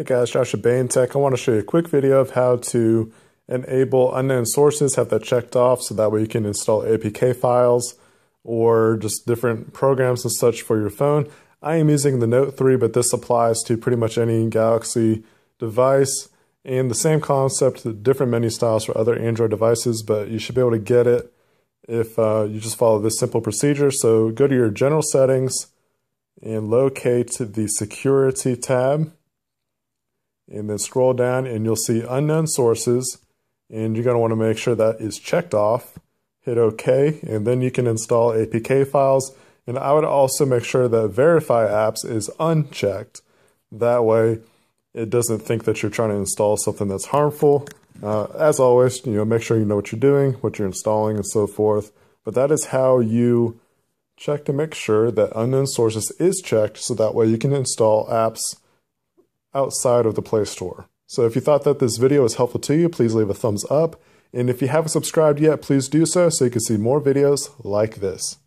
Hey guys, Josh at Bane Tech. I want to show you a quick video of how to enable unknown sources, have that checked off so that way you can install APK files or just different programs and such for your phone. I am using the Note 3, but this applies to pretty much any Galaxy device and the same concept, the different menu styles for other Android devices, but you should be able to get it if uh, you just follow this simple procedure. So go to your general settings and locate the security tab and then scroll down and you'll see unknown sources and you're going to want to make sure that is checked off. Hit OK and then you can install APK files. And I would also make sure that verify apps is unchecked. That way it doesn't think that you're trying to install something that's harmful. Uh, as always you know make sure you know what you're doing what you're installing and so forth. But that is how you check to make sure that unknown sources is checked so that way you can install apps outside of the Play Store. So if you thought that this video was helpful to you, please leave a thumbs up. And if you haven't subscribed yet, please do so so you can see more videos like this.